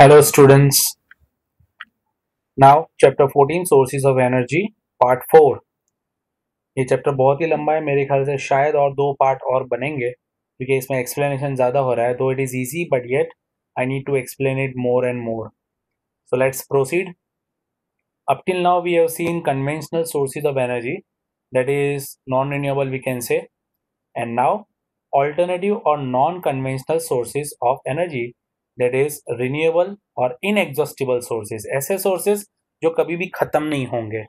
Hello students. Now chapter 14 sources of energy part 4 ये chapter बहुत ही लंबा है मेरे ख्याल से शायद और दो पार्ट और बनेंगे क्योंकि इसमें एक्सप्लेनेशन ज़्यादा हो रहा है दो it is easy but yet I need to explain it more and more so let's proceed up till now we have seen conventional sources of energy that is non renewable we can say and now alternative or non conventional sources of energy that is renewable और inexhaustible sources ऐसे sources जो कभी भी खत्म नहीं होंगे।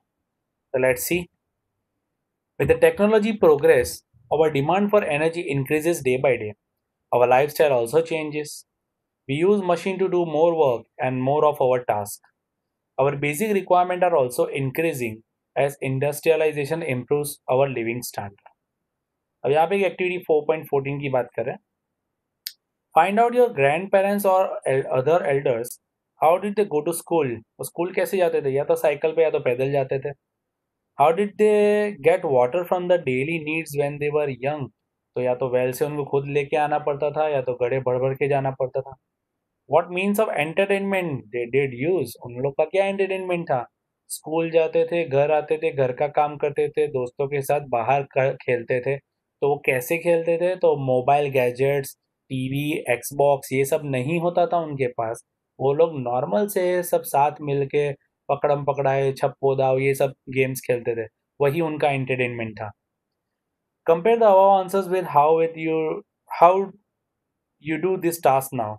Let's see with the technology progress our demand for energy increases day by day our lifestyle also changes we use machine to do more work and more of our task our basic requirement are also increasing as industrialisation improve our living standard अब यहाँ पे एक activity four point fourteen की बात करें find out your grandparents और other elders how did they go to school school कैसे जाते थे? या तो साइकिल पे या तो पैदल जाते थे? How did they get water from the daily needs when they were young तो या तो वेल से उनको खुद लेके आना पड़ता था, या तो गड़े भर भर के जाना पड़ता था। What means of entertainment they did use उन लोग का क्या एंटरटेनमेंट था? स्कूल जाते थे, घर आते थे, घर का काम करते थे, दोस्तों के साथ बाहर खेलते थे। तो वो कैसे खेलते थे? तो मोबाइल गैजेट्स टीवी एक्सबॉक्स ये सब नहीं होता था उनके पास। वो लोग नॉर्मल से सब साथ मिल के पकड़म पकड़ाए, छप्पो दाव ये सब गेम्स खेलते थे। वही उनका एंटरटेनमेंट था। Compare the answers with how with you how you do this task now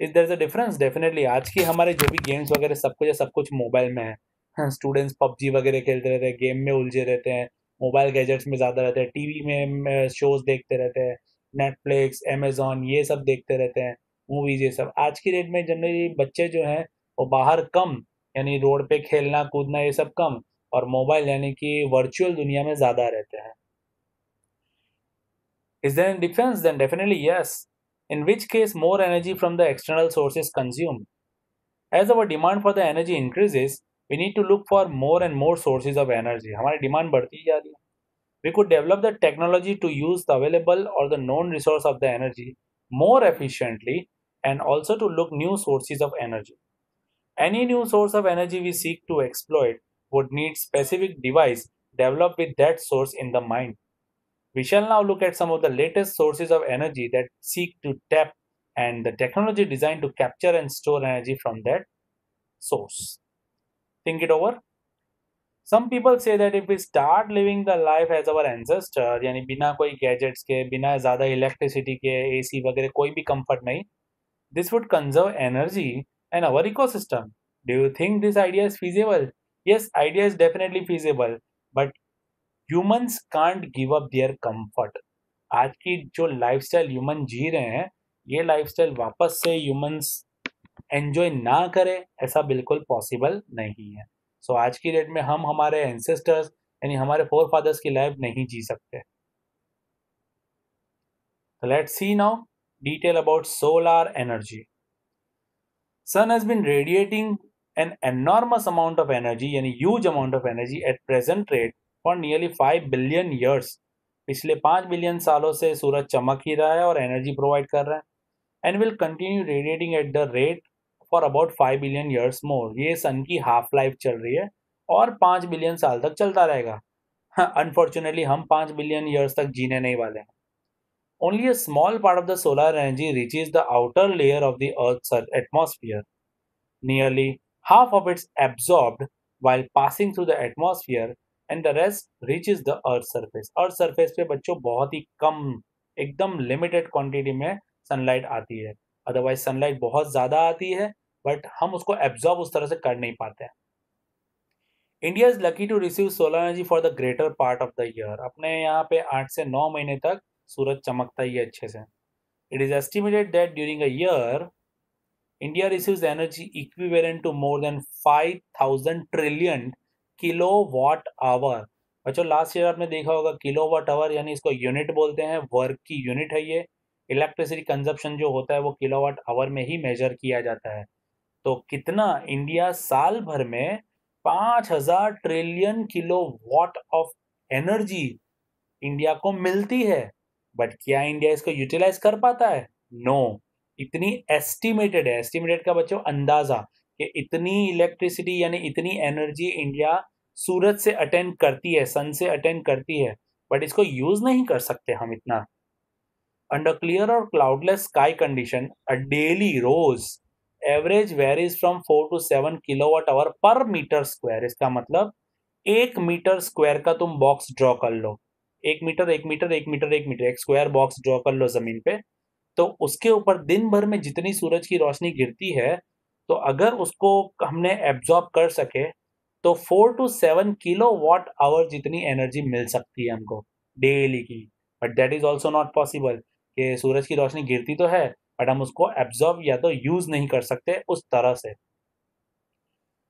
is there a difference definitely आज की हमारे जो भी गेम्स वगैरह सब कुछ सब कुछ मोबाइल में है। स्टूडेंट्स पबजी वगैरह खेलते रहते हैं गेम में उलझे रहते हैं मोबाइल गैजेट्स में ज़्यादा रहते हैं टीवी में शोज़ देखते रहते हैं। नेटफ्लिक्स अमेजोन ये सब देखते रहते हैं मूवीज़ ये सब। आज की डेट में जनरली बच्चे जो हैं, वो बाहर कम, यानी रोड पे खेलना, कूदना, ये सब कम, और मोबाइल यानी कि वर्चुअल दुनिया में ज़्यादा रहते हैं। Is then defence then definitely yes in which case more energy from the external sources consume as our demand for the energy increases we need to look for more and more sources of energy हमारी demand बढ़ती ही जा रही है। We could develop the technology to use the available or the known resource of the energy more efficiently and also to look new sources of energy. Any new source of energy we seek to exploit would need specific device developed with that source in the mind. We shall now look at some of the latest sources of energy that seek to tap and the technology designed to capture and store energy from that source. Think it over. Some people say that if we start living the life as our ancestor यानी बिना कोई gadgets के, बिना ज़्यादा electricity के ए सी वगैरह कोई भी कंफर्ट नहीं this would conserve energy and our ecosystem do you think this idea is feasible yes idea is definitely feasible but humans can't give up their comfort आज की जो लाइफ स्टाइल ह्यूमन जी रहे हैं, ये लाइफ स्टाइल वापस से humans enjoy ना करें, ऐसा बिल्कुल पॉसिबल नहीं है। सो so, आज की डेट में हम हमारे एंसेस्टर्स यानी हमारे फोर फादर्स की लाइफ नहीं जी सकते। Let see now detail about solar energy sun has been radiating an enormous amount of energy यानी huge amount of energy at present rate for nearly five billion years पिछले पाँच billion सालों से सूरज चमक ही रहा है और एनर्जी प्रोवाइड कर रहा है। And will continue radiating at the rate for about five billion years more ये सन की हाफ़ लाइफ चल रही है और पाँच बिलियन साल तक चलता रहेगा। अनफॉर्चुनेटली हम पाँच बिलियन ईयर्स तक जीने नहीं वाले हैं। Only a small part of the solar energy reaches the outer layer of the earth's atmosphere nearly half of its absorbed while passing through the atmosphere and the rest reach is the earth surface earth surface पे बच्चों बहुत ही कम, एकदम limited quantity में sunlight आती है। Otherwise sunlight बहुत ज़्यादा आती है बट हम उसको एब्जॉर्ब उस तरह से कर नहीं पाते हैं। India is lucky to receive solar energy for the greater part of the year अपने यहाँ पे आठ से नौ महीने तक सूरज चमकता ही है अच्छे से। It is estimated that during a year India receives energy equivalent to more than five thousand trillion kilowatt hour बच्चों लास्ट ईयर आपने देखा होगा किलो वॉट आवर यानी इसको यूनिट बोलते हैं वर्क की यूनिट है ये। इलेक्ट्रिसिटी कंजप्शन जो होता है वो किलो वाट आवर में ही मेजर किया जाता है। तो कितना इंडिया साल भर में पाँच हज़ार trillion kilowatt of energy India को मिलती है। बट क्या इंडिया इसको यूटिलाइज कर पाता है? No no. इतनी एस्टिमेटेड है। एस्टिमेटेड का बच्चों अंदाज़ा कि इतनी इलेक्ट्रिसिटी यानी इतनी एनर्जी इंडिया सूरज से अटेंड करती है सन से अटेंड करती है। बट इसको यूज़ नहीं कर सकते हम इतना। अंडर क्लियर और cloudless sky condition a daily rose average varies from four to seven kilowatt hour per metre square इसका मतलब एक मीटर स्क्वायर का तुम बॉक्स ड्रॉ कर लो। एक मीटर एक मीटर एक मीटर एक मीटर एक स्क्वायर बॉक्स ड्रॉ कर लो ज़मीन पे। तो उसके ऊपर दिन भर में जितनी सूरज की रोशनी गिरती है तो अगर उसको हमने एब्जॉर्ब कर सके तो four to seven kilowatt hour जितनी एनर्जी मिल सकती है हमको डेली की। But that is also not possible कि सूरज की रोशनी गिरती तो है बट हम उसको एब्जॉर्व या तो यूज़ नहीं कर सकते उस तरह से।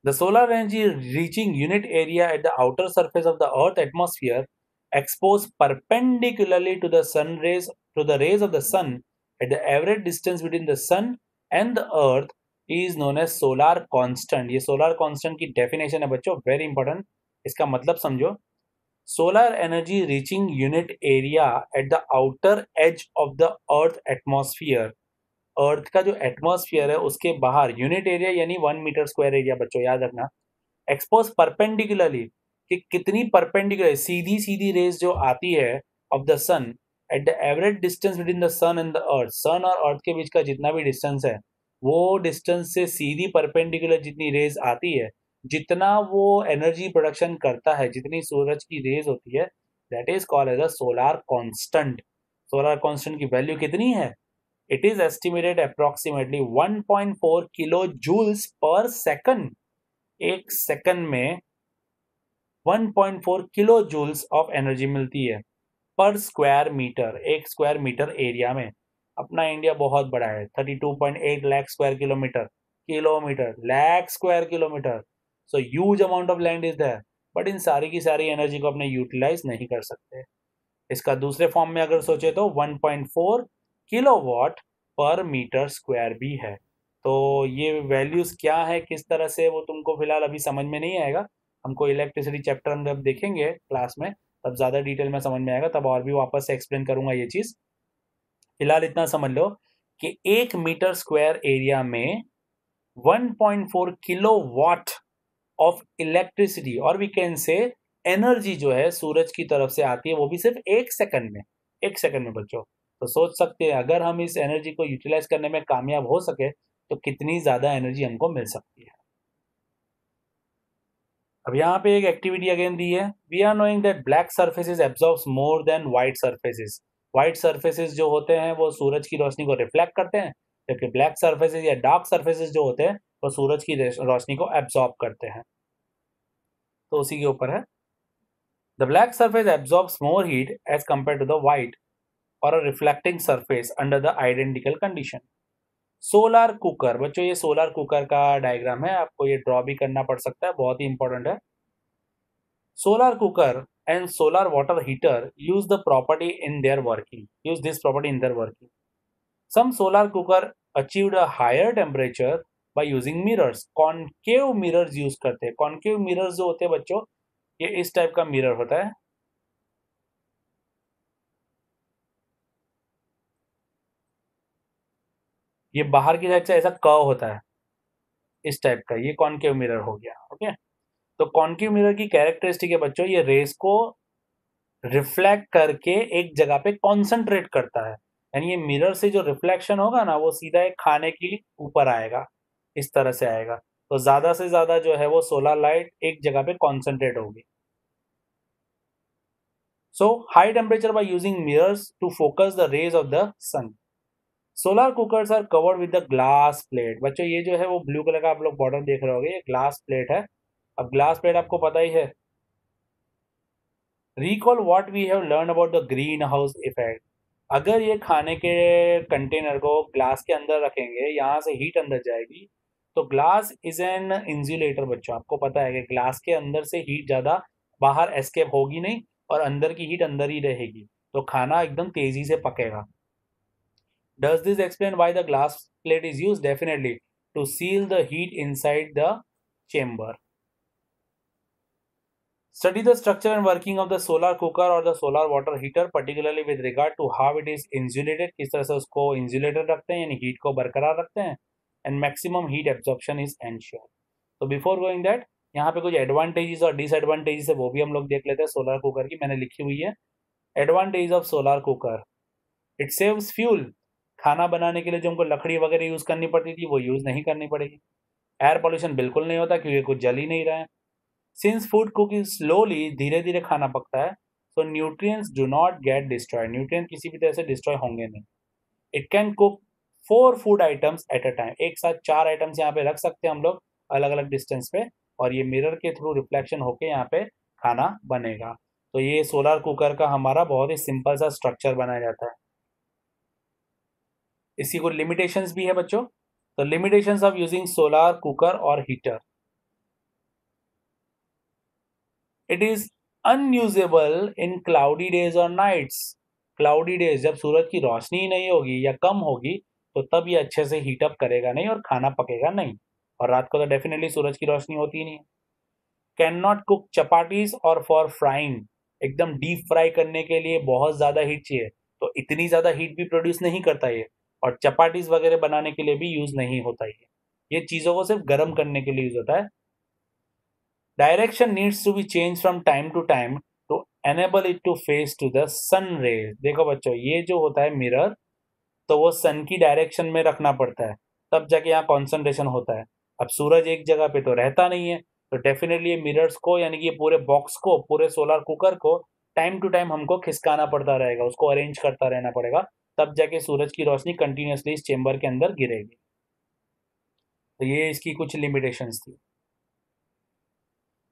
The solar energy reaching unit area at the outer surface of the earth atmosphere expose perpendicularly to the sun rays to the rays of the sun at the average distance between the sun and the earth is known as solar constant ये solar constant की definition है बच्चों very important इसका मतलब समझो। Solar energy reaching unit area at the outer edge of the earth atmosphere earth का जो atmosphere है, उसके बाहर यूनिट एरिया यानी वन मीटर स्क्वायर एरिया बच्चों, याद रखना एक्सपोज परपेंडिकुलरली कि कितनी परपेंडिकुलर सीधी सीधी रेस जो आती है of the sun at the average distance between the sun and the earth sun और अर्थ के बीच का जितना भी डिस्टेंस है, वो डिस्टेंस से सीधी परपेंडिकुलर जितनी रेज आती है, जितना वो एनर्जी प्रोडक्शन करता है, जितनी सूरज की रेज होती है that is called as a solar constant solar constant की वैल्यू कितनी है? It is estimated approximately 1.4 kilo joules per second एक सेकंड में 1.4 किलो जूल्स ऑफ़ एनर्जी मिलती है पर स्क्वायर मीटर एक स्क्वायर मीटर एरिया में। अपना इंडिया बहुत बड़ा है 32.8 lakh square kilometre kilometre lakh square kilometre so huge amount of land is there but इन सारी की सारी एनर्जी को अपने यूटिलाइज नहीं कर सकते। इसका दूसरे फॉर्म में अगर सोचे तो 1.4 किलोवाट पर मीटर स्क्वायर भी है। तो ये वैल्यूज़ क्या है, किस तरह से, वो तुमको फ़िलहाल अभी समझ में नहीं आएगा। हमको इलेक्ट्रिसिटी चैप्टर हम जब देखेंगे क्लास में, तब ज़्यादा डिटेल में समझ में आएगा, तब और भी वापस से एक्सप्लेन करूँगा ये चीज़। फ़िलहाल इतना समझ लो कि एक मीटर स्क्वायर एरिया में 1.4 किलो वाट ऑफ़ इलेक्ट्रिसिटी, और वी कैन से एनर्जी जो है, सूरज की तरफ़ से आती है, वो भी सिर्फ़ एक सेकंड में, एक सेकंड में बच्चों। तो सोच सकते हैं, अगर हम इस एनर्जी को यूटिलाइज करने में कामयाब हो सके तो कितनी ज़्यादा एनर्जी हमको मिल सकती है। अब यहाँ पे एक एक्टिविटी अगेन दी है। We are knowing that black surfaces absorbs more than white surfaces white surfaces जो होते हैं, वो सूरज की रोशनी को रिफ्लेक्ट करते हैं, जबकि ब्लैक सर्फेसिस या डार्क सर्फेसिस जो होते हैं, वो सूरज की रोशनी को एब्जॉर्ब करते हैं। तो उसी के ऊपर है। The black surface absorbs more heat as compare to the white और reflecting surface under the identical condition solar cooker बच्चों, ये सोलार कुकर का डायग्राम है, आपको ये ड्रॉ भी करना पड़ सकता है, बहुत ही इंपॉर्टेंट है। Solar cooker and solar water heater use the property in their working use this property in their working some solar cooker achieved a higher temperature by using mirrors concave mirrors use करते हैं। Concave mirrors जो होते हैं बच्चों, ये इस type का mirror होता है। ये बाहर की साइड से ऐसा कर्व होता है। इस टाइप का, ये कॉन्केव मिरर हो गया ओके तो कॉन्केव मिरर की कैरेक्टरिस्टिक है बच्चों, ये रेस को रिफ्लेक्ट करके एक जगह पे कॉन्सेंट्रेट करता है। यानी ये मिरर से जो रिफ्लेक्शन होगा ना, वो सीधा एक खाने की ऊपर आएगा, इस तरह से आएगा। तो ज़्यादा से ज़्यादा जो है वो सोलर लाइट एक जगह पे कॉन्सेंट्रेट होगी। So high temperature by using mirrors to focus the rays of the sun solar cookers are covered with the glass plate बच्चों, ये जो है वो ब्लू कलर का आप लोग बॉर्डर देख रहे होगे, ये ग्लास प्लेट है। अब ग्लास प्लेट आपको पता ही है। Recall what we have learn about the green house effect अगर ये खाने के कंटेनर को ग्लास के अंदर रखेंगे, यहाँ से हीट अंदर जाएगी तो ग्लास इज़ एन इंजुलेटर बच्चों। आपको पता है कि ग्लास के अंदर से हीट ज़्यादा बाहर एस्केप होगी नहीं, और अंदर की हीट अंदर ही रहेगी। तो खाना एकदम तेज़ी से पकेगा। Does this explain why the glass plate is used? Definitely to seal the heat inside the chamber. Study the structure and working of the solar cooker or the solar water heater, particularly with regard to how it is insulated. किस तरह से उसको insulated रखते हैं यानी heat को बरकरार रखते हैं and maximum heat absorption is ensured. तो before going that यहाँ पे कुछ advantages और disadvantages है वो भी हम लोग देख लेते हैं सोलर कुकर की मैंने लिखी हुई है advantage of solar cooker it saves fuel खाना बनाने के लिए जो हमको लकड़ी वगैरह यूज़ करनी पड़ती थी, वो यूज़ नहीं करनी पड़ेगी। एयर पॉल्यूशन बिल्कुल नहीं होता क्योंकि कुछ जल ही नहीं रहा है। सिंस फ़ूड कुकिंग स्लोली धीरे धीरे खाना पकता है so nutrients do not get destroy nutrient किसी भी तरह से डिस्ट्रॉय होंगे नहीं। It can cook four food items at a time एक साथ चार आइटम्स यहाँ पे रख सकते हैं हम लोग अलग अलग डिस्टेंस पे और ये मिरर के थ्रू रिफ्लेक्शन होके यहाँ पे खाना बनेगा। तो ये सोलर कुकर का हमारा बहुत ही सिंपल सा स्ट्रक्चर बनाया जाता है। इसी को लिमिटेशंस भी है बच्चों। तो limitations of using solar cooker और heater it is unusable in cloudy days और नाइट्स क्लाउडी डेज़ जब सूरज की रोशनी ही नहीं होगी या कम होगी तो तब ये अच्छे से हीटअप करेगा नहीं और खाना पकेगा नहीं। और रात को तो डेफिनेटली सूरज की रोशनी होती ही नहीं है। कैन नॉट कुक चपाटीज और फॉर फ्राइंग एकदम डीप फ्राई करने के लिए बहुत ज़्यादा हीट चाहिए। तो इतनी ज़्यादा हीट भी प्रोड्यूस नहीं करता ये। और चपाटीज वगैरह बनाने के लिए भी यूज़ नहीं होता ये। ये चीज़ों को सिर्फ़ गर्म करने के लिए यूज़ होता है। Direction needs to be change from time to time to enable it to face to the sun rays देखो बच्चों, ये जो होता है मिरर तो वो सन की डायरेक्शन में रखना पड़ता है। तब जाके यहाँ कॉन्सेंट्रेशन होता है। अब सूरज एक जगह पे तो रहता नहीं है। तो डेफिनेटली मिरर्स को, यानी कि ये पूरे बॉक्स को, पूरे सोलर कुकर को टाइम टू टाइम हमको खिसकाना पड़ता रहेगा, उसको अरेंज करता रहना पड़ेगा। तब जाके सूरज की रोशनी कंटिन्यूसली इस चेंबर के अंदर गिरेगी। तो ये इसकी कुछ लिमिटेशंस थी।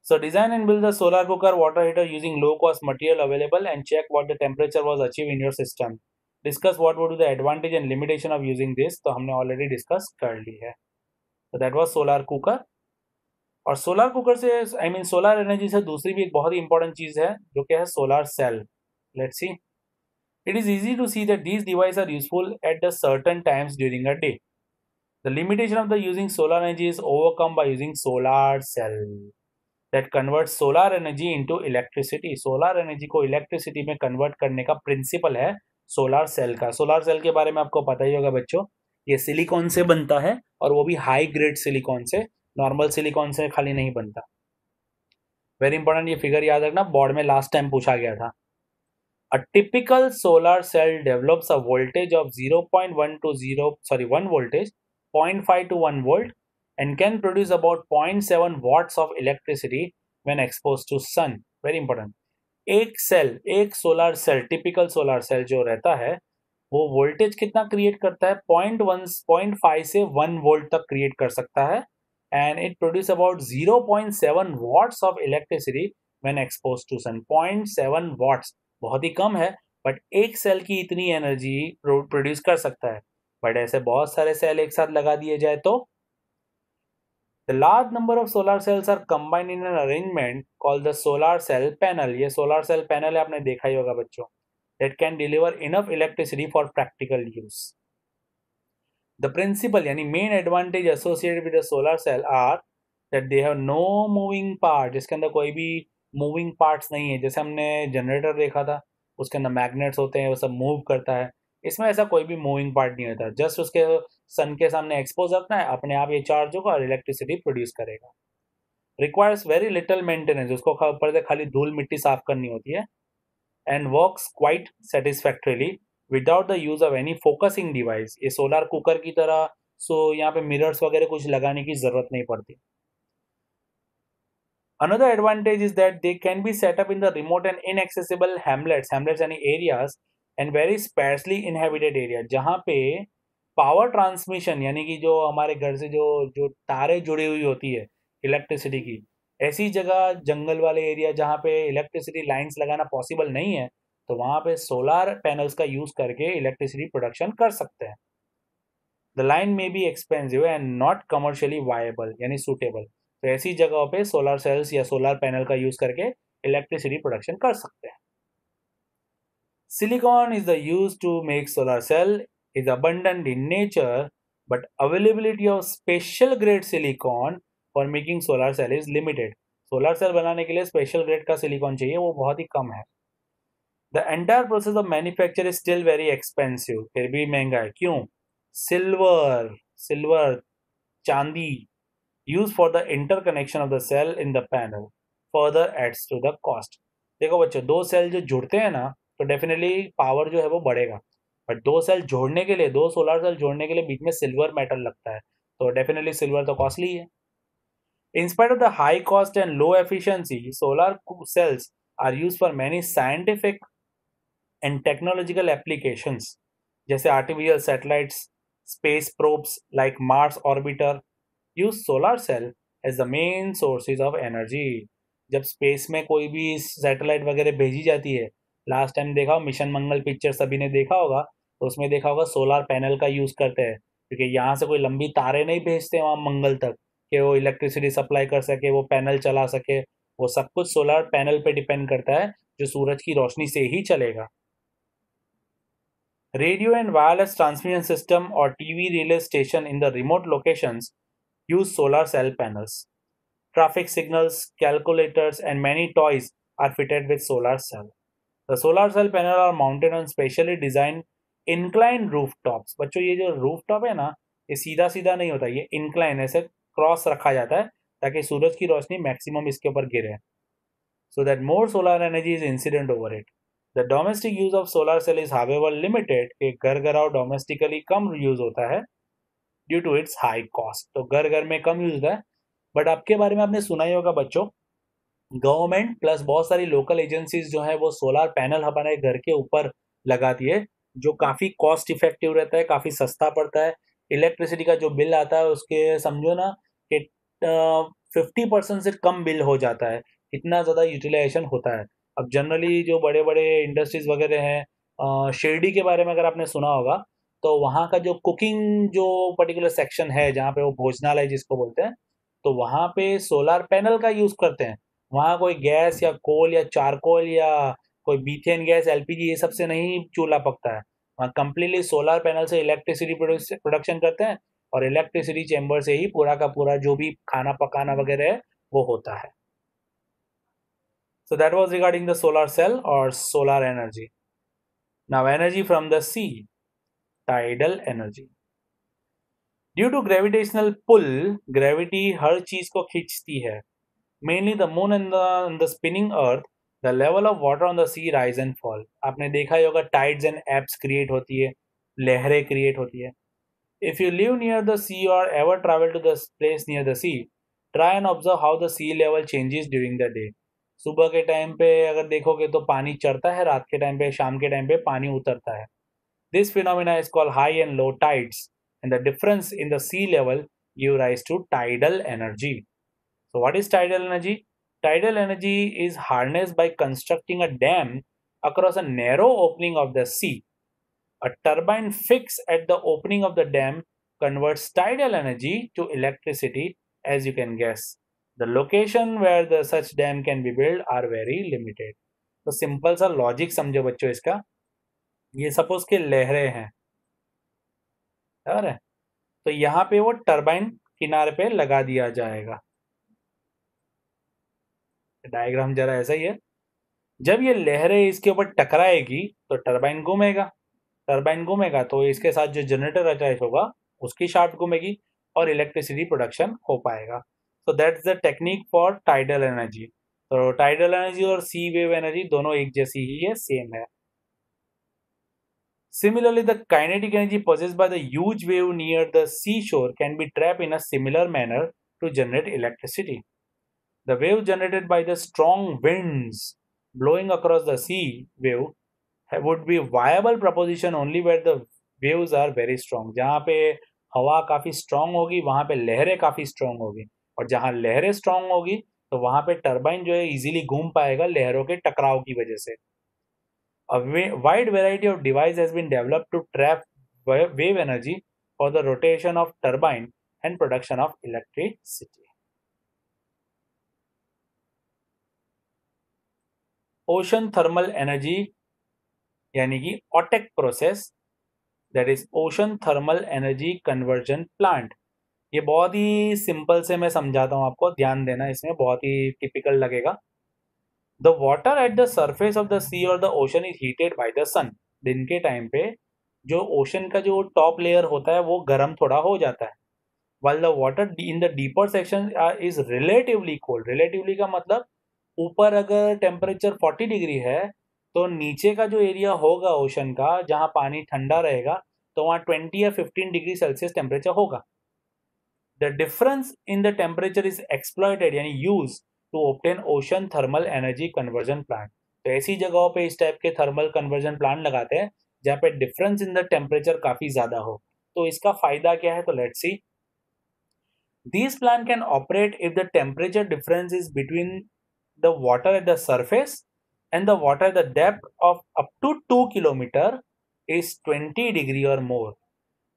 So design and build the solar cooker water heater using low cost material available and check what the temperature was achieve in your system discuss what would the advantage and limitation of using this तो हमने already discuss कर ली है। तो that was solar cooker और solar cooker से I mean solar energy से दूसरी भी एक बहुत ही इंपॉर्टेंट चीज़ है, जो क्या है solar cell let's see it is easy to see that these device are useful at the certain times during a day the limitation of the using solar energy is overcome by using solar cell that convert solar energy into electricity solar energy को electricity में convert करने का principle है solar cell का। Solar cell के बारे में आपको पता ही होगा बच्चों, ये सिलिकॉन से बनता है और वो भी हाई ग्रेड सिलिकॉन से नॉर्मल सिलिकॉन से खाली नहीं बनता। वेरी इंपॉर्टेंट ये फिगर याद रखना बोर्ड में लास्ट टाइम पूछा गया था। A typical solar cell develops a voltage of 0.1 to 0 sorry 1 voltage 0.5 to 1 volt and can produce about 0.7 watts of electricity when exposed to sun. Very important. एक cell एक solar cell typical solar cell जो रहता है, वो voltage कितना create करता है? Point one point five से वन वोल्ट तक क्रिएट कर सकता है and it produce about zero point seven watts of electricity when expose to sun point seven watts बहुत ही कम है बट एक सेल की इतनी एनर्जी प्रोड्यूस कर सकता है। बट ऐसे बहुत सारे सेल एक साथ लगा दिए जाए तो? Large number of solar cells are combined in an arrangement call the solar cell panel ये सोलर सेल पैनल है आपने देखा ही होगा बच्चों। That can deliver enough electricity for practical use the principle यानी main advantage associated with the solar cell are that they have no moving part जिसके अंदर कोई भी moving parts नहीं है। जैसे हमने जनरेटर देखा था, उसके अंदर मैग्नेट्स होते हैं, वो सब मूव करता है। इसमें ऐसा कोई भी मूविंग पार्ट नहीं होता। जस्ट उसके सन के सामने एक्सपोज रखना है, अपने आप ये चार्ज होगा और इलेक्ट्रिसिटी प्रोड्यूस करेगा। रिक्वायर्स वेरी लिटल मेंटेनेंस उसको ऊपर से खाली धूल मिट्टी साफ़ करनी होती है and works quite satisfactorily without the use of any focusing device ये सोलर कुकर की तरह सो यहाँ पे मिरर्स वगैरह कुछ लगाने की ज़रूरत नहीं पड़ती। Another advantage is that they can be set up in the remote and inaccessible hamlets, hamlets यानी areas and very specially inhabited area जहाँ पे पावर ट्रांसमिशन यानी कि जो हमारे घर से जो जो तारे जुड़ी हुई होती है इलेक्ट्रिसिटी की ऐसी जगह जंगल वाले एरिया जहाँ पे इलेक्ट्रिसिटी लाइंस लगाना पॉसिबल नहीं है तो वहाँ पे सोलार पैनल्स का यूज़ करके इलेक्ट्रिसिटी प्रोडक्शन कर सकते हैं। द लाइन में be expensive and not commercially viable यानी सूटेबल तो ऐसी जगहों पे सोलर सेल्स या सोलर पैनल का यूज़ करके इलेक्ट्रिसिटी प्रोडक्शन कर सकते हैं। Silicon is the used to make solar cell is abundant in nature, but availability of special grade silicon for making solar cell is limited. Solar cell बनाने के लिए special grade का silicon चाहिए वो बहुत ही कम है। The entire process of manufacture is still very expensive फिर भी महँगा है। क्यों? सिल्वर सिल्वर चांदी। Use for the interconnection of the cell in the panel further adds to the cost देखो बच्चों दो सेल जो जुड़ते हैं ना तो डेफिनेटली पावर जो है वो बढ़ेगा बट दो सेल जोड़ने के लिए दो सोलर सेल जोड़ने के लिए बीच में सिल्वर मेटल लगता है तो डेफिनेटली सिल्वर तो कॉस्टली है spite of the high cost and low efficiency, solar cells are used for many scientific and technological applications, जैसे artificial satellites, space probes like Mars orbiter use solar cell as the main sources of energy. जब space में कोई भी satellite वगैरह भेजी जाती है last time देखा हो मिशन मंगल पिक्चर सभी ने देखा होगा तो उसमें देखा होगा सोलर पैनल का यूज़ करते हैं, क्योंकि यहाँ से कोई लंबी तारे नहीं भेजते वहाँ मंगल तक, कि वो इलेक्ट्रिसिटी सप्लाई कर सके, वो पैनल चला सके, वो सब कुछ सोलर पैनल पे डिपेंड करता है, जो सूरज की रोशनी से ही चलेगा radio and wireless transmission system और TV relay station in the remote locations solar cell panels traffic signals calculators and many toys are fitted with solar cell the solar cell panel are mounted on specially design incline roof tops बच्चों, ये जो top है ना, ये सीधा सीधा नहीं होता, ये इंक्लाइन ऐसे क्रॉस रखा जाता है ताकि सूरज की रोशनी मैक्सिमम इसके ऊपर गिरे। So that more solar energy is incident over it the domestic use of solar cell is however limited घर घर और डोमेस्टिकली कम यूज़ होता है। Due to its high cost तो घर घर में कम यूज़ होता है बट आपके बारे में आपने सुना ही होगा बच्चों गवर्नमेंट प्लस बहुत सारी लोकल एजेंसीज जो है, वो सोलर पैनल हमारे घर के ऊपर लगाती है जो काफ़ी कॉस्ट इफ़ेक्टिव रहता है, काफ़ी सस्ता पड़ता है। इलेक्ट्रिसिटी का जो बिल आता है, उसके समझो ना कि फिफ्टी परसेंट से कम बिल हो जाता है, इतना ज़्यादा यूटिलाइजेशन होता है। अब जनरली जो बड़े बड़े इंडस्ट्रीज़ वगैरह हैं शिरडी के बारे में अगर आपने सुना होगा तो वहाँ का जो कुकिंग जो पर्टिकुलर सेक्शन है, जहाँ पे वो भोजनालय जिसको बोलते हैं तो वहाँ पे सोलर पैनल का यूज़ करते हैं। वहाँ कोई गैस या कोल या चारकोल या कोई बीथेन गैस एलपीजी ये सबसे नहीं चूल्हा पकता है। वहाँ कम्प्लीटली सोलर पैनल से इलेक्ट्रिसिटी प्रोडक्शन करते हैं और इलेक्ट्रिसिटी चैम्बर से ही पूरा का पूरा जो भी खाना पकाना वगैरह है, वो होता है। So that was regarding the solar cell or solar energy. Now energy from the sea. Tidal energy due to gravitational pull gravity हर चीज़ को खींचती है। Mainly the moon and the spinning earth the level of water on the sea rise and fall आपने देखा ही होगा tides and apps create होती है, लहरें क्रिएट होती है। If you live near the sea और ever travel to places near the sea try and observe how the sea level changes during the day सुबह के टाइम पे अगर देखोगे तो पानी चढ़ता है, रात के टाइम पे, शाम के टाइम पे पानी उतरता है। This phenomena is called high and low tides and the difference in the sea level give rise to tidal energy so what is tidal energy tidal energy is harnessed by constructing a dam across a narrow opening of the sea. A turbine fixed at the opening of the dam converts tidal energy to electricity, as you can guess. The location where the such dam can be built are very limited. तो simple सा logic समझो बच्चों इसका ये suppose के लहरें हैं। है तो यहाँ पे वो टरबाइन किनारे पे लगा दिया जाएगा। डायग्राम जरा ऐसा ही है। जब ये लहरें इसके ऊपर टकराएगी तो टरबाइन घूमेगा। टरबाइन घूमेगा तो इसके साथ जो जनरेटर अटैच होगा, उसकी शाफ्ट घूमेगी और इलेक्ट्रिसिटी प्रोडक्शन हो पाएगा। So that's the technique for tidal energy तो टाइडल एनर्जी और सी वेव एनर्जी दोनों एक जैसी ही है सेम है। Similarly, the kinetic energy possessed by the huge wave near the seashore can be trapped in a similar manner to generate electricity. The wave generated by the strong winds blowing across the sea wave would be viable proposition only where the waves are very strong. जहाँ पे हवा काफ़ी strong होगी वहाँ पे लहरें काफ़ी strong होगी और जहाँ लहरें strong होगी तो वहाँ पे टरबाइन जो है इजीली घूम पाएगा लहरों के टकराव की वजह से A wide variety of device has been developed to trap wave energy for the rotation of turbine and production of electricity. Ocean thermal energy यानी कि OTEC process that is Ocean Thermal Energy Conversion Plant ये बहुत ही simple से मैं समझाता हूँ आपको ध्यान देना इसमें बहुत ही टिपिकल लगेगा the water at the surface of the sea और the ocean is heated by the sun दिन के टाइम पे जो ओशन का जो टॉप लेयर होता है, वो गर्म थोड़ा हो जाता है। While the water in the deeper section is relatively cold relatively का मतलब ऊपर अगर टेम्परेचर 40 डिग्री है तो नीचे का जो एरिया होगा ओशन का, जहाँ पानी ठंडा रहेगा तो वहाँ 20 या 15 डिग्री सेल्सियस टेम्परेचर होगा। The difference in the temperature is exploited यानी use to obtain ocean thermal energy conversion plant तो ऐसी जगहों पे इस टाइप के थर्मल कन्वर्जन प्लांट लगाते हैं, जहाँ पे डिफरेंस इन द टेम्परेचर काफ़ी ज़्यादा हो। तो इसका फ़ायदा क्या है? तो let see these plant can operate if the temperature difference is between the water at the surface and the water at the depth of up to two kilometre is twenty degree और more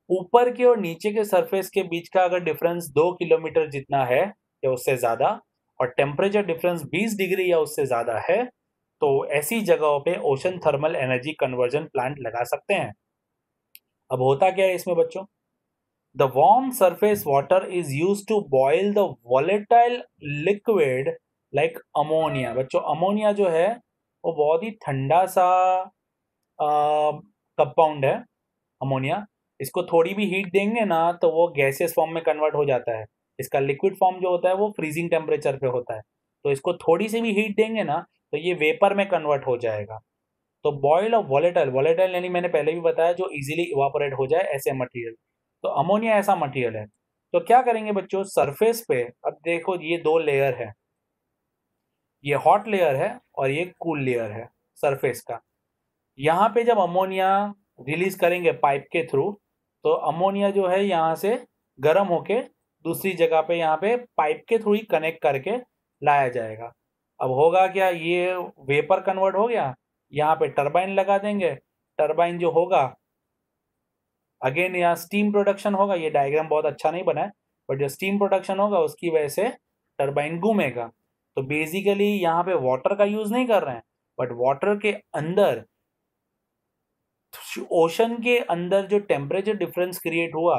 ऊपर के और नीचे के surface के बीच का अगर difference दो किलोमीटर जितना है, या उससे ज़्यादा और टेम्परेचर डिफरेंस 20 डिग्री या उससे ज़्यादा है तो ऐसी जगहों पे ocean thermal energy conversion plant लगा सकते हैं। अब होता क्या है इसमें बच्चों? The warm surface water is use to boil the volatile liquid like ammonia बच्चों अमोनिया जो है, वो बहुत ही ठंडा सा कंपाउंड है अमोनिया इसको थोड़ी भी हीट देंगे ना तो वो गैसेस फॉर्म में कन्वर्ट हो जाता है। इसका लिक्विड फॉर्म जो होता है वो फ्रीजिंग टेम्परेचर पे होता है। तो इसको थोड़ी सी भी हीट देंगे ना तो ये वेपर में कन्वर्ट हो जाएगा। तो बॉयल ऑफ़ वॉलेटाइल वॉलेटाइल यानी मैंने पहले भी बताया जो इजीली इवापोरेट हो जाए ऐसे मटेरियल तो अमोनिया ऐसा मटेरियल है। तो क्या करेंगे बच्चों? सरफेस पे, अब देखो ये दो लेयर है। ये हॉट लेयर है और ये कूल लेयर है सरफेस का। यहाँ पे जब अमोनिया रिलीज़ करेंगे पाइप के थ्रू तो अमोनिया जो है यहाँ से गर्म होके दूसरी जगह पे यहाँ पे पाइप के थ्रू ही कनेक्ट करके लाया जाएगा। अब होगा क्या? ये वेपर कन्वर्ट हो गया, यहाँ पे टरबाइन लगा देंगे। टरबाइन जो होगा, अगेन यहाँ स्टीम प्रोडक्शन होगा, ये डायग्राम बहुत अच्छा नहीं बना है, बट जो स्टीम प्रोडक्शन होगा, उसकी वजह से टरबाइन घूमेगा। तो बेसिकली यहाँ पे वाटर का यूज़ नहीं कर रहे हैं बट वाटर के अंदर ओशन के अंदर जो टेम्परेचर डिफरेंस क्रिएट हुआ,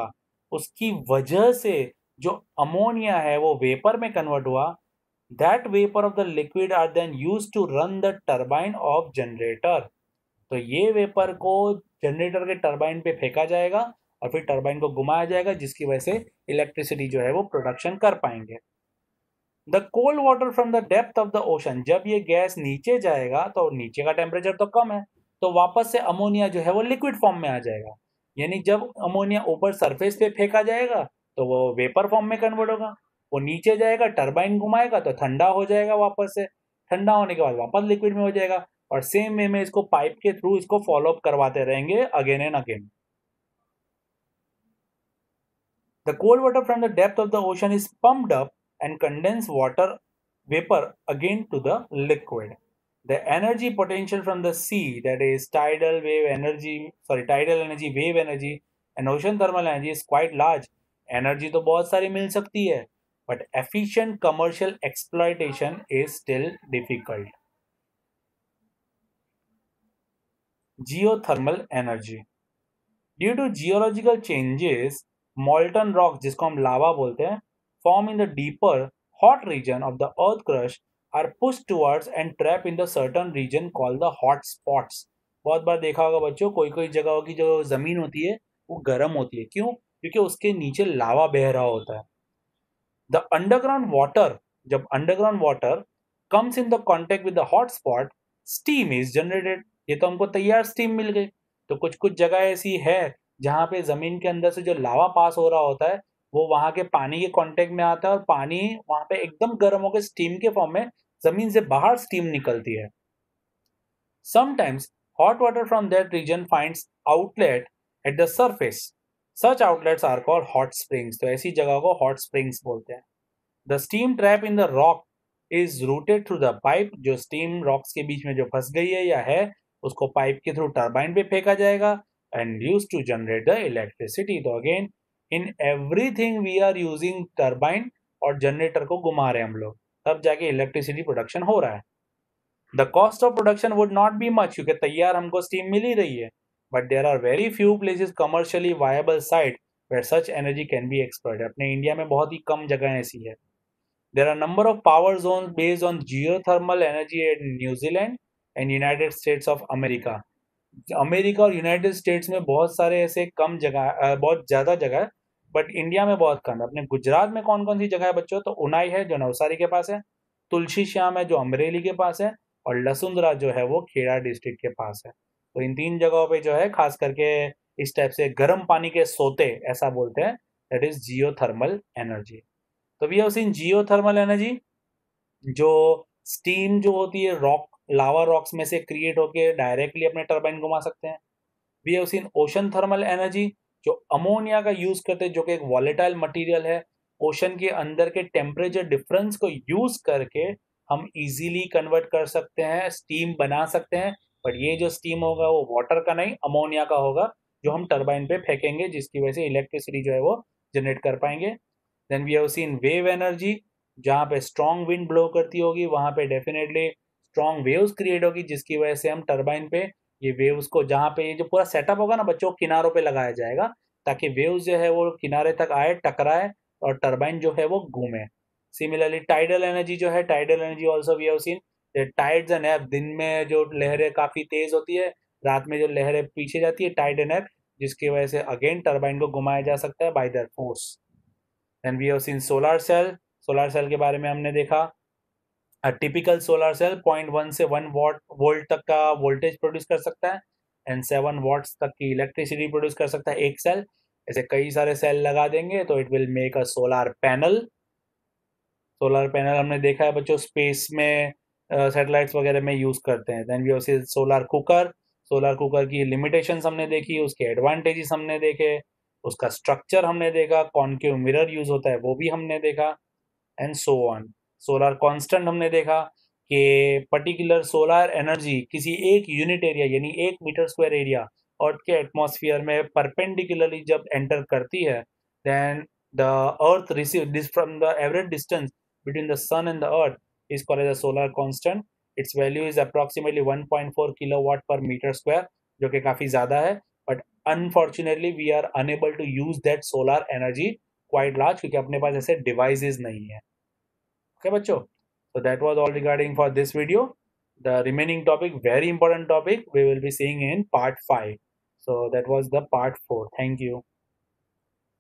उसकी वजह से जो अमोनिया है, वो वेपर में कन्वर्ट हुआ that vapour of the liquid are then use to run the turbine of generator तो ये वेपर को जनरेटर के टर्बाइन पे फेंका जाएगा और फिर टर्बाइन को घुमाया जाएगा, जिसकी वजह से इलेक्ट्रिसिटी जो है वो प्रोडक्शन कर पाएँगे। The cold water from the depth of the ocean जब ये गैस नीचे जाएगा तो नीचे का टेम्परेचर तो कम है तो वापस से अमोनिया जो है वो लिक्विड फॉर्म में आ जाएगा। यानी जब अमोनिया ऊपर सरफेस पे फेंका जाएगा तो वो वेपर फॉर्म में कन्वर्ट होगा। वो नीचे जाएगा टर्बाइन घुमाएगा तो ठंडा हो जाएगा वापस से। ठंडा होने के बाद वापस लिक्विड में हो जाएगा। और सेम वे में इसको पाइप के थ्रू इसको फॉलो अप करवाते रहेंगे again and again the cold water from the depth of the ocean is pumped up and condense water vapour again to the liquid the energy potential from the sea that is tidal wave energy sorry tidal energy wave energy and ocean thermal energy is quite large energy तो बहुत सारी मिल सकती है but efficient commercial exploitation is still difficult geothermal energy due to geological changes molten rock जिसको हम लावा बोलते हैं form in the deeper hot region of the earth crust are push towards and trap in the certain region call the hot spots बहुत बार देखा होगा बच्चों कोई कोई जगह की जो ज़मीन होती है, वो गर्म होती है। क्यों? क्योंकि उसके नीचे लावा बह रहा होता है। द अंडरग्राउंड वाटर जब underground water comes in the contact with the hot spot steam is generated ये तो हमको तैयार स्टीम मिल गई। तो कुछ कुछ जगह ऐसी है, जहाँ पे ज़मीन के अंदर से जो लावा पास हो रहा होता है, वो वहाँ के पानी के कांटेक्ट में आता है और पानी वहाँ पे एकदम गर्म होकर स्टीम के फॉर्म में ज़मीन से बाहर स्टीम निकलती है। Sometimes hot water from that region finds outlet at the surface such outlets are called hot springs तो ऐसी जगह को हॉट स्प्रिंग्स बोलते हैं। The steam trap in the rock is routed through the pipe जो steam rocks के बीच में जो फंस गई है या है, उसको पाइप के थ्रू टर्बाइन पे फेंका जाएगा and use to generate the electricity तो again in everything we are using turbine और जनरेटर को घुमा रहे हैं हम लोग। तब जाके इलेक्ट्रिसिटी प्रोडक्शन हो रहा है। The cost of production would not be much क्योंकि तैयार हमको स्टीम मिल ही रही है। But there are very few places commercially viable site where such energy can be exploited अपने इंडिया में बहुत ही कम जगह ऐसी है। There are number of power zone based on geothermal energy at New Zealand and United States of America America और United States में बहुत सारे ऐसे कम जगह बहुत ज़्यादा जगह है बट इंडिया में बहुत कम है। अपने गुजरात में कौन कौन सी जगह है बच्चों? तो उनाई है जो नवसारी के पास है तुलसी श्याम है जो अमरेली के पास है, और लसुंदरा जो है वो खेड़ा डिस्ट्रिक्ट के पास है। तो इन तीन जगहों पे जो है, खास करके इस टाइप से गर्म पानी के सोते, ऐसा बोलते हैं दैट इज़ जियोथर्मल एनर्जी तो we have seen geothermal energy जो स्टीम जो होती है रॉक लावा रॉक्स में से क्रिएट होके डायरेक्टली अपने टर्बाइन घुमा सकते हैं। We have seen ocean thermal energy जो अमोनिया का यूज़ करते हैं, जो कि एक वॉलेटाइल मटेरियल है ओशन के अंदर के टेम्परेचर डिफरेंस को यूज़ करके हम इजीली कन्वर्ट कर सकते हैं स्टीम बना सकते हैं बट ये जो स्टीम होगा वो वाटर का नहीं अमोनिया का होगा, जो हम टर्बाइन पे फेंकेंगे, जिसकी वजह से इलेक्ट्रिसिटी जो है वो जनरेट कर पाएँगे। Then we have seen wave energy जहाँ पे स्ट्रॉन्ग विंड ब्लो करती होगी, वहाँ पे डेफिनेटली स्ट्रॉन्ग वेव्स क्रिएट होगी, जिसकी वजह से हम टर्बाइन पे ये वेव्स को, जहाँ पे ये जो पूरा सेटअप होगा ना बच्चों, किनारों पे लगाया जाएगा, ताकि वेव्स जो है वो किनारे तक आए, टकराए और टर्बाइन जो है वो घूमे। सिमिलरली टाइडल एनर्जी जो है tidal energy also we have seen tides and ebb दिन में जो लहरें काफ़ी तेज़ होती है, रात में जो लहरें पीछे जाती है टाइड एंड एप जिसकी वजह से अगेन टर्बाइन को घुमाया जा सकता है by the force then we have seen solar cell solar cell के बारे में हमने देखा। A typical solar cell point one से वन वॉट वोल्ट तक का वोल्टेज प्रोड्यूस कर सकता है एंड सेवन वॉट्स तक की इलेक्ट्रिसिटी प्रोड्यूस कर सकता है एक सेल ऐसे कई सारे सेल लगा देंगे तो it will make a solar panel solar panel हमने देखा है बच्चों स्पेस में सेटेलाइट्स वगैरह में यूज़ करते हैं। Then we see solar cooker solar cooker की लिमिटेशन हमने देखी, उसके एडवांटेजेस हमने देखे, उसका स्ट्रक्चर हमने देखा कॉन्केव मिरर यूज़ होता है वो भी हमने देखा and so on solar constant हमने देखा कि पर्टिकुलर सोलर एनर्जी किसी एक यूनिट एरिया यानी एक मीटर स्क्वायर एरिया अर्थ के एटमॉस्फेयर में परपेंडिकुलरली जब एंटर करती है then the earth receive this from the average distance between the sun and the earth is called as a solar constant its value is approximately 1.4 kilowatt per metre square जो कि काफ़ी ज़्यादा है but unfortunately we are unable to use that solar energy quite large क्योंकि अपने पास ऐसे devices नहीं है okay bachcho so that was all regarding for this video the remaining topic very important topic we will be seeing in part 5 so that was the part 4 thank you